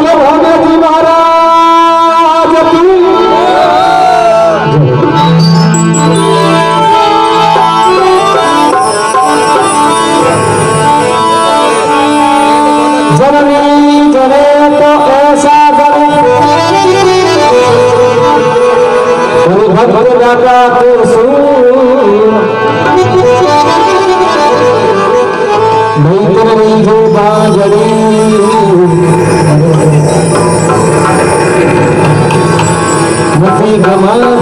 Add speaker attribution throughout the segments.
Speaker 1: बोलो भोगे जी तो ऐसा करे भक्त लगा के सुन भीतर जो बाजरी jamás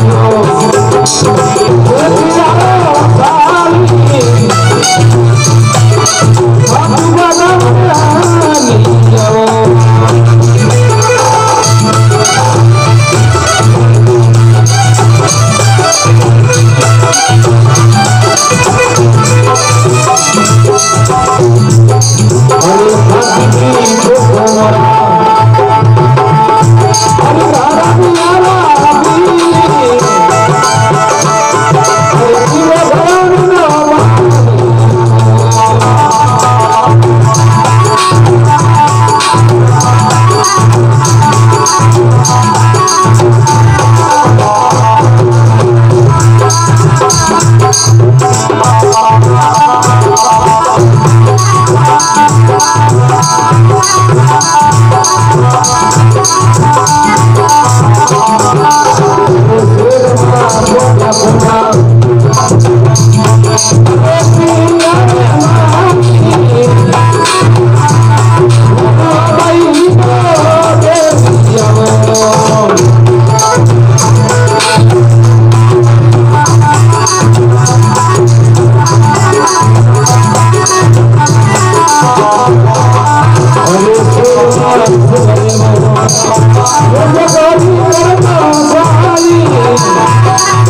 Speaker 1: बोलो ¡Gracias!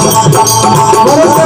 Speaker 1: Por